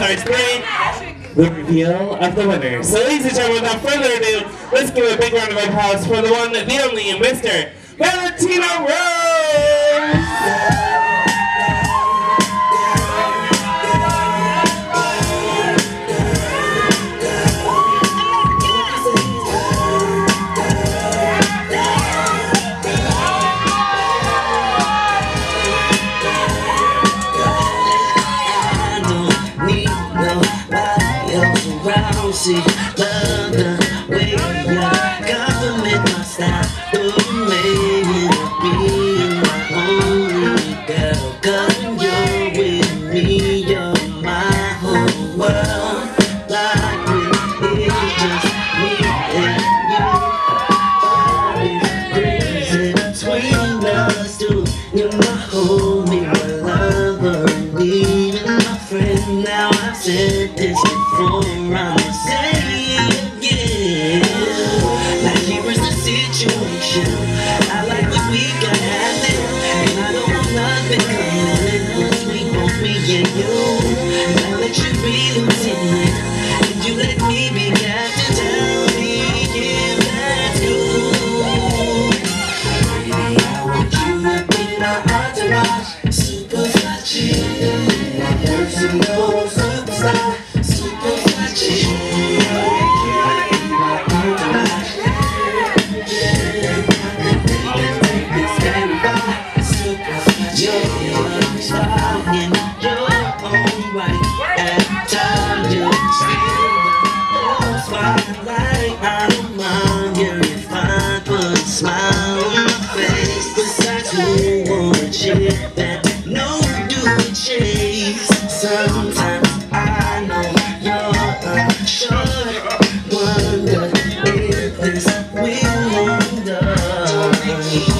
All-Stars 3, the reveal of the winner. So ladies and gentlemen, without further ado, let's give a big round of applause for the one, the only, Mr. Valentino Rose! See, the way you be my only you're with me, you're my whole world. Like it's just me and you. Is crazy between us two. You're my my lover, and my friend. Now I've said this before, I'm situation. I like what we got happening, and I don't want nothing coming between both me and you. Now let you be lieutenant, and you let me be captain. Tell me if that's cool. I want you to be my entourage. Super fly chick. Personal superstar. right and you you put a smile on my face Besides you want a that no Sometimes I know you're Wonder if this will end up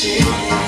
ti.